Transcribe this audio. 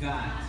God.